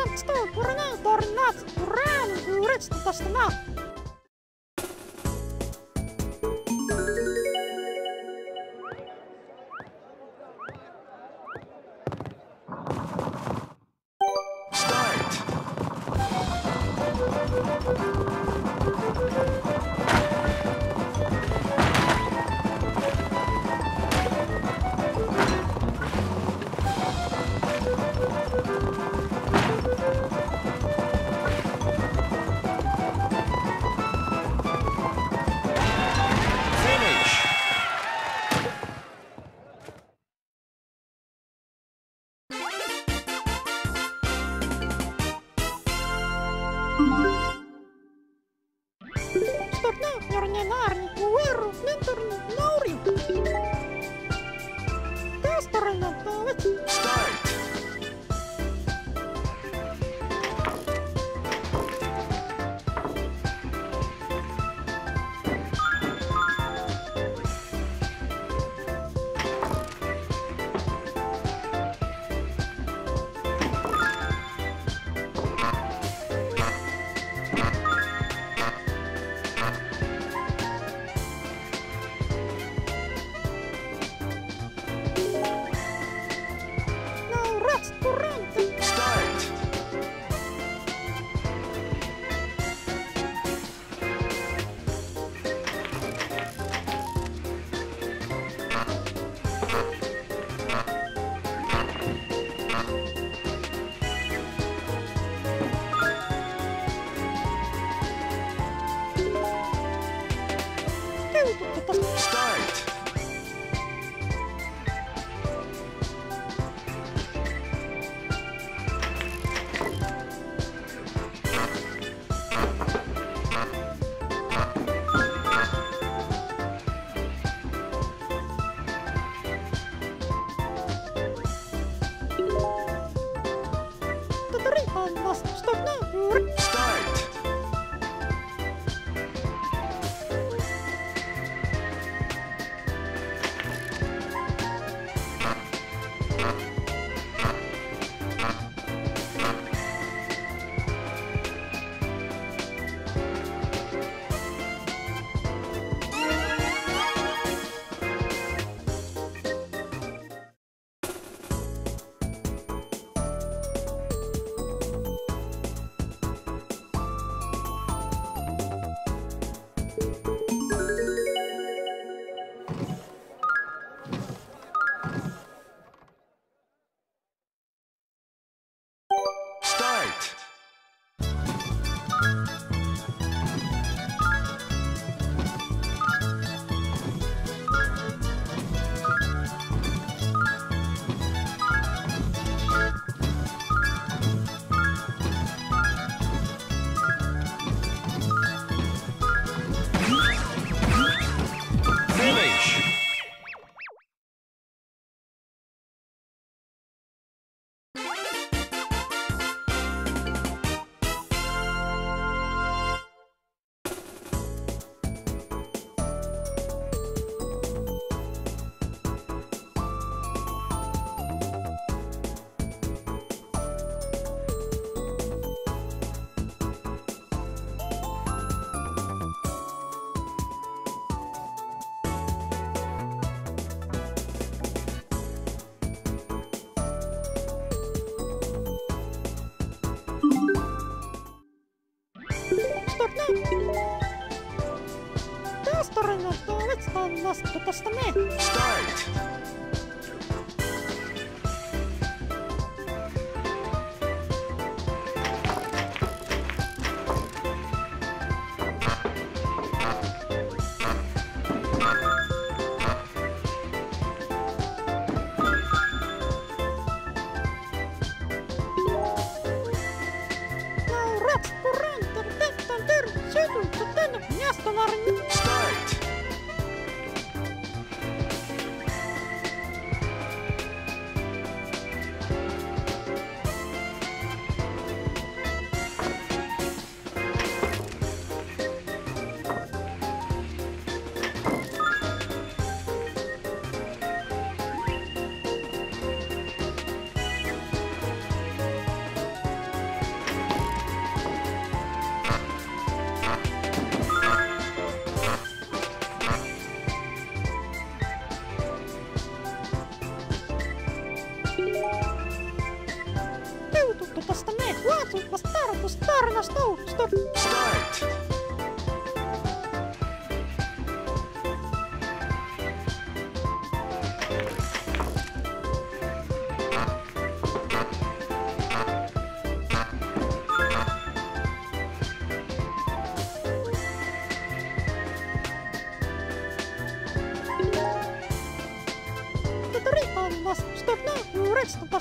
Stop, stop, stop, run out, run, run, run, run, run, Start!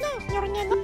Ну, трудно, Нюрнина.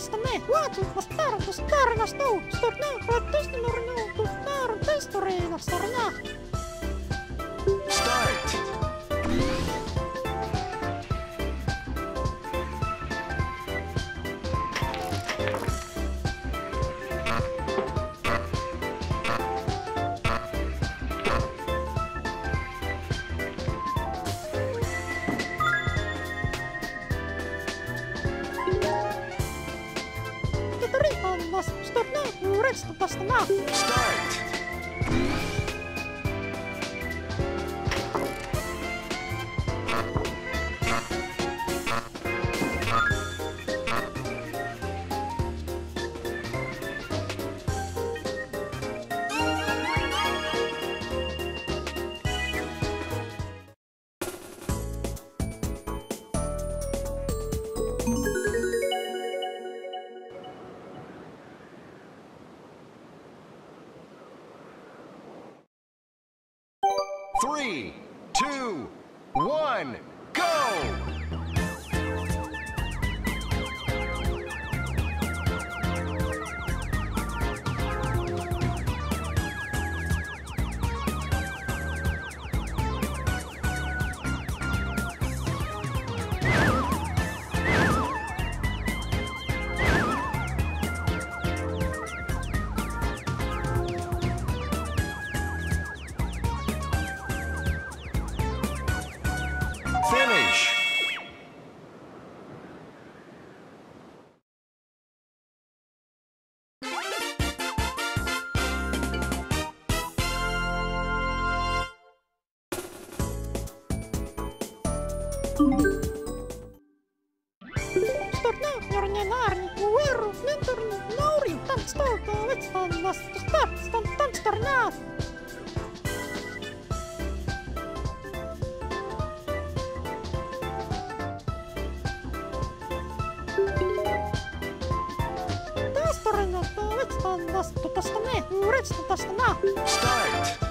Стане, лаченко старо, старо на стол, стурна, латисни нурну, тут старо, ты стурина в сторонах. first to bust them. Start! Two, one, go! Start now, Jornena arni. Ueru, mentorni, nauri. Tant stolta, vetstannas. Start, stan, tant starnaa. Tästä rennattaa vetstannas. Tästä ne, uretsta tästä naa. Start.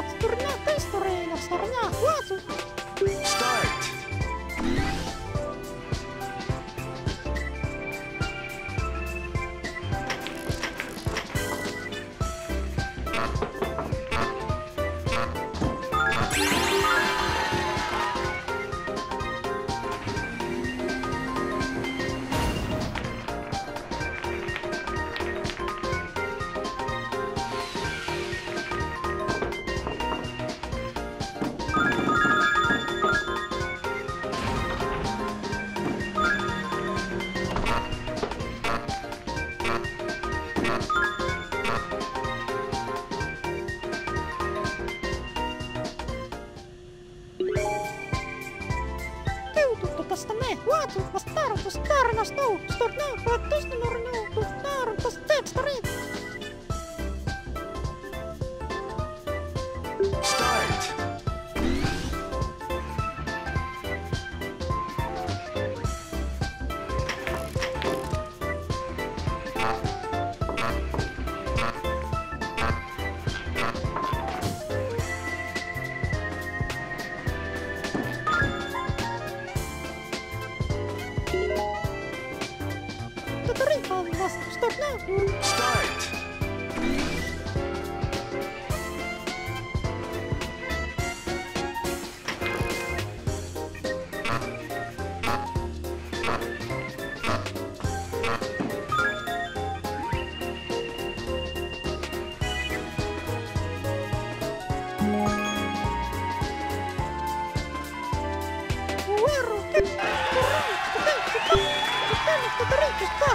What? Turnya, tes, turnya,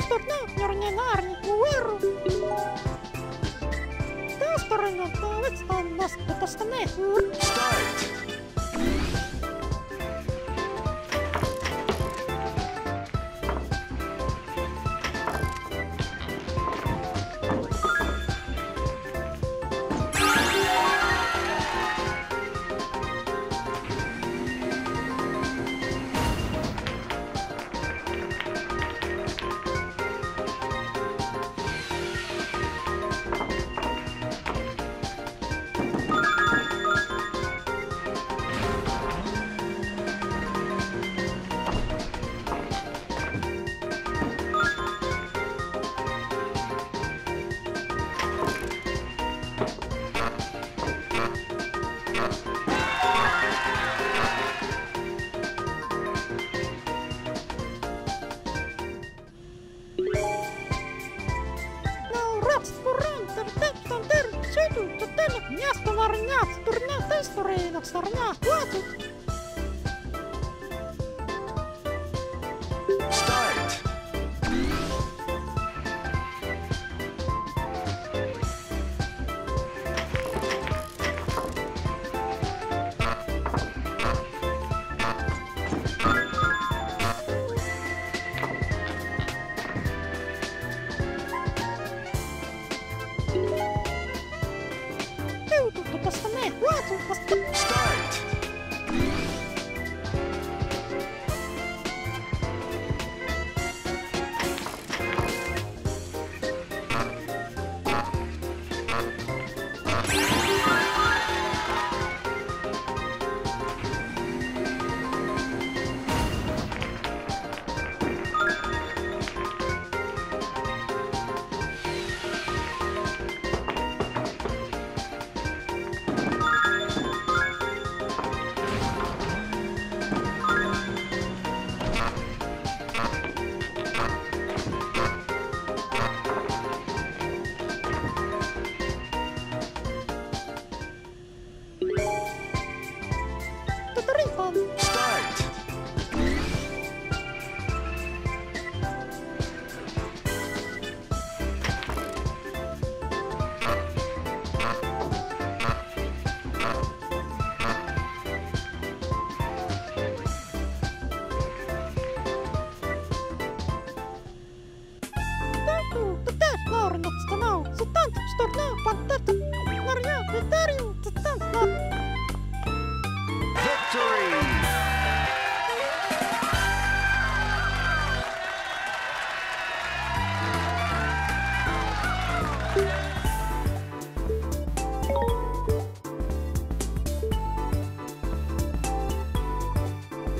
Штабна неординарні уверу. Та сторона та відстань нас до постанови. Стоять!